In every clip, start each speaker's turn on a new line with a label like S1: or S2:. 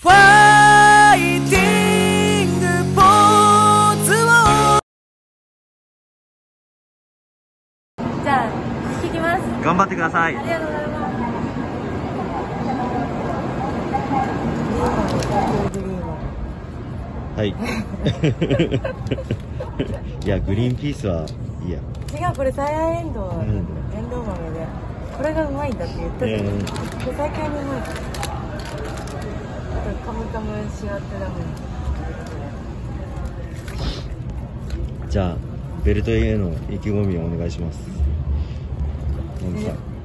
S1: ファイティングポーズを。
S2: じゃあ行きます。
S3: 頑張ってください。
S2: ありがとうございます。
S3: はい。いやグリーンピースはいいや。
S2: 違うこれサイヤエンド。ウ
S3: うん
S2: エンドウ豆で。これがうまいんだって言ったじゃん、
S3: うん
S2: これ最強にうまいからカムカムしわってダメ
S3: じゃあベルトへの意気込みをお願いします。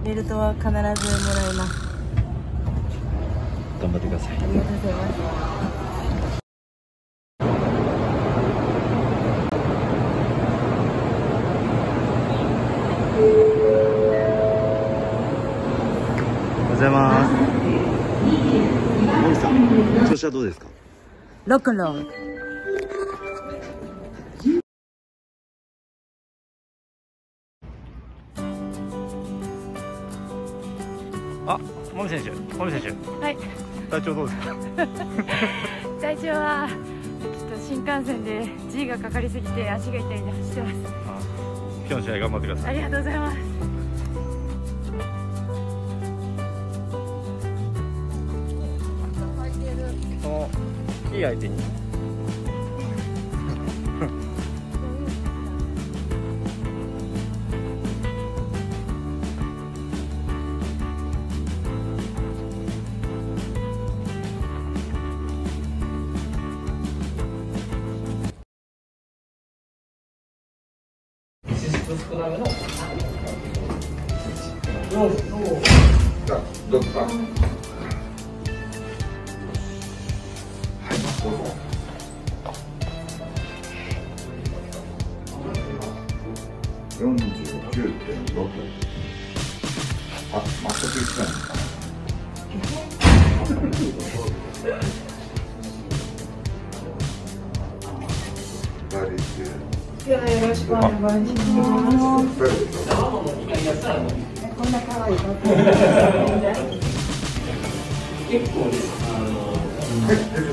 S2: ベルトは必ずもらいます。
S3: 頑張ってください。
S2: ありがとうございます。
S3: おはようございます森さん調子はどうですか？
S2: ロックンロール
S4: あ、森選手、森選手、
S5: はい、
S4: 体調どうですか？
S5: 体調はちょっと新幹線で G がかかりすぎて足が痛いんで走ってます。
S4: 今日の試合頑張ってください。
S5: ありがとうございます。
S4: いい相手に。
S6: どうぞ。どうするあ、全く言ってないのかな。は
S2: よろしくお願いします。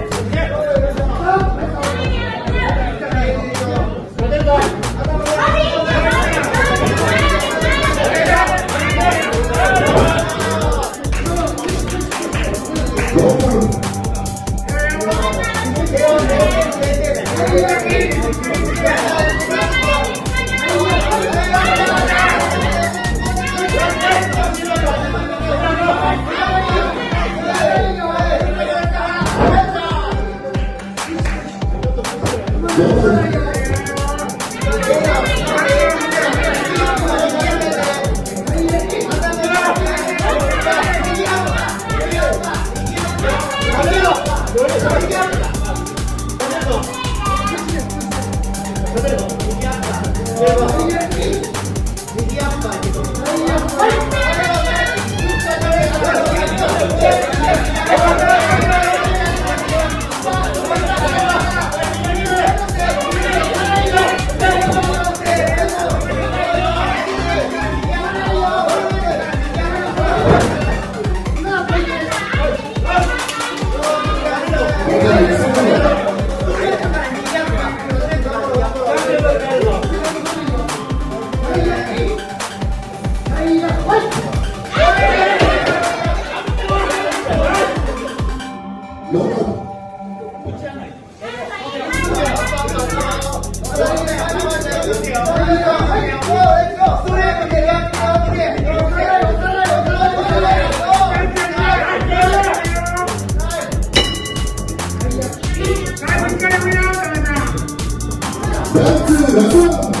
S4: Yeah. Welcome.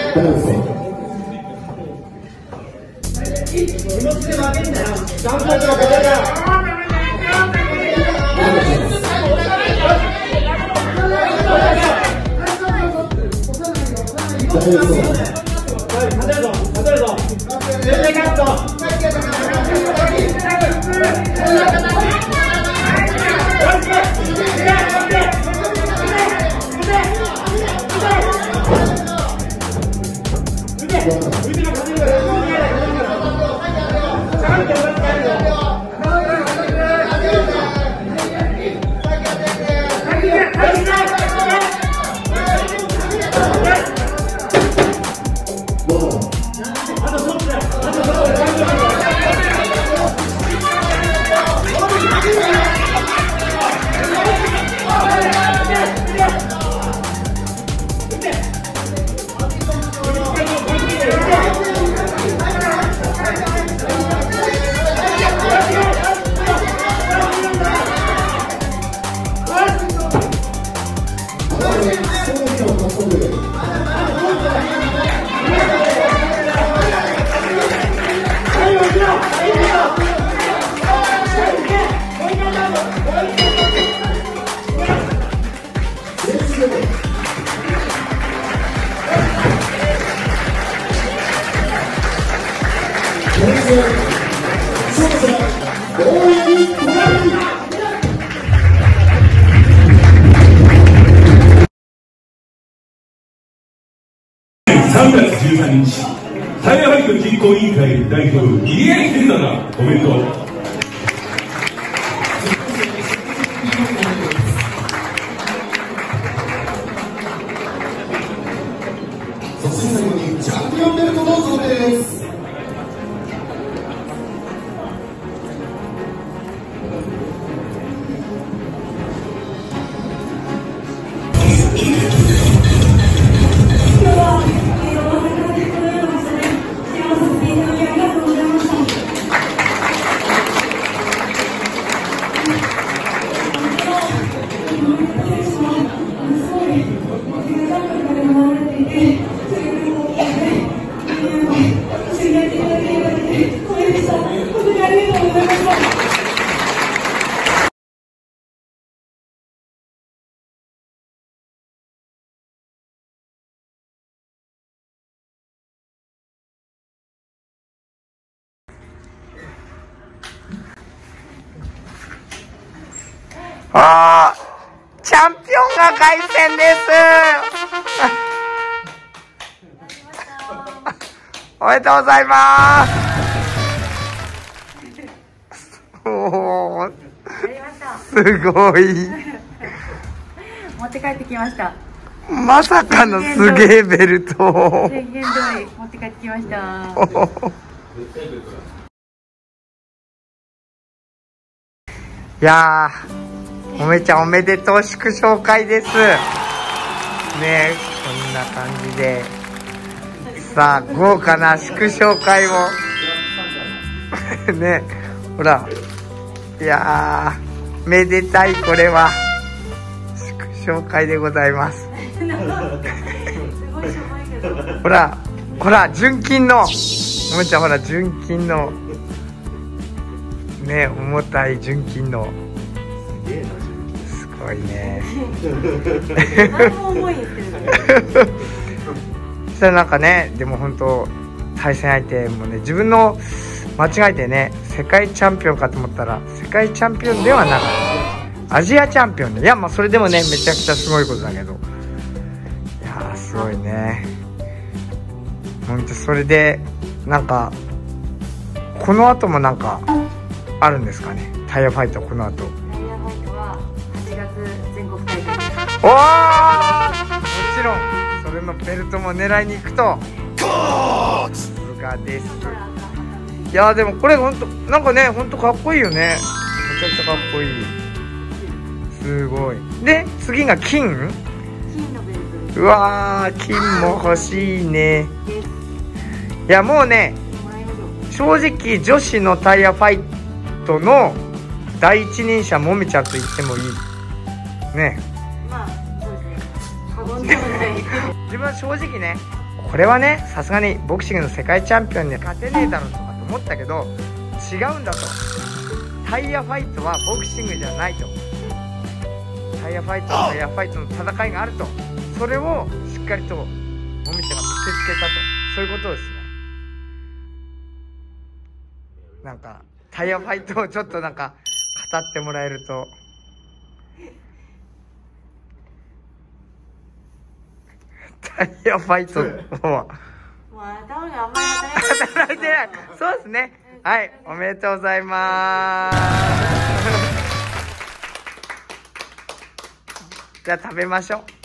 S4: はいス気持ちで
S2: 負てるぞ
S7: 3月13日、タイヤハイク実行委員会代表、入江健太がコメント。
S8: あーチャンピオンが凱旋です。おめでとうございます。お ーすごい。
S2: 持って帰ってきました。
S8: まさかのすげえベルト
S2: 宣言通り持って帰ってきました
S8: いやー、おめちゃんおめでとう祝勝会です。ねこんな感じで。さあ豪華な祝勝会を。ねほら。いやーめでたいこれは。祝勝会でございます。ほらほら純金の。おもちゃんほら純金の。ね重たい純金の。すごいね。そしたらなんかねでも本当対戦相手もね自分の間違えてね世界チャンピオンかと思ったら世界チャンピオンではなかった。アジアチャンピオンでいやまあそれでもねめちゃくちゃすごいことだけど。いやーすごいね。本当それでなんかこの後もなんかあるんですかね。タイヤファイトこの後。ちろんそれのベルトも狙いに行くとさすがです。いやーでもこれ本当なんかね本当かっこいいよね。めちゃくちゃかっこいい。すごい。で次が金？
S2: 金のベルトです。
S8: うわー金も欲しいね。いやもうね正直女子のタイヤファイトの第一人者もみちゃんと言ってもいい。ね 自分は正直ねこれはねさすがにボクシングの世界チャンピオンに勝てねえだろうとかと思ったけど違うんだと。タイヤファイトはボクシングじゃないと。タイヤファイトはタイヤファイトの戦いがあると。それをしっかりともみちゃんが見せつけたと。そういうことですね。なんかタイヤファイトをちょっとなんか語ってもらえるとタイヤファイト。は
S2: もう。
S8: 働いてない。そうですね。はいおめでとうございます。じゃあ食べましょう